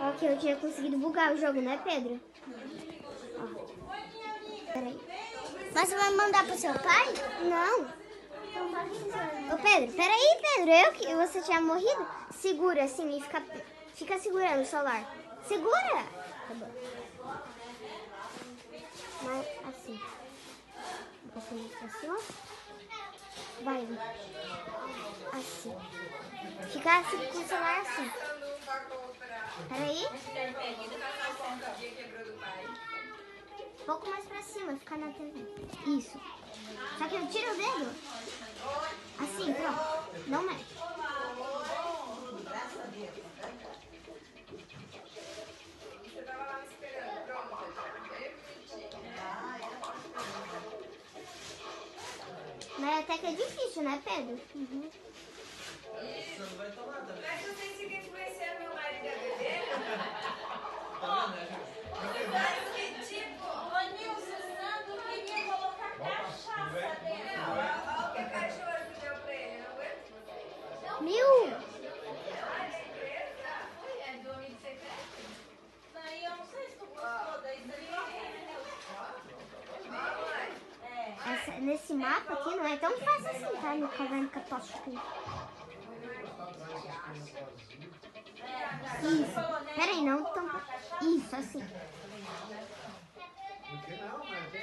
Ok, eu tinha conseguido bugar o jogo, né, Pedro? Ó. Peraí. Mas você vai mandar pro seu pai? Não. Ô, Pedro, peraí, Pedro. Eu que você tinha morrido? Segura assim e fica, fica segurando o celular. Segura! Tá bom. Mas assim. Pouquinho pra cima. Vai. Assim. Fica assim com o celular assim. Peraí. Um pouco mais pra cima, ficar na TV. Isso. Só que eu tiro o dedo. Assim, pronto. Não mexe. Mas até que é difícil, né, Pedro? Uhum. Essa, nesse mapa aqui não é tão fácil assim, tá? No caverna catástrofe. Isso. Peraí, não tão... Isso, assim. Porque não, mas.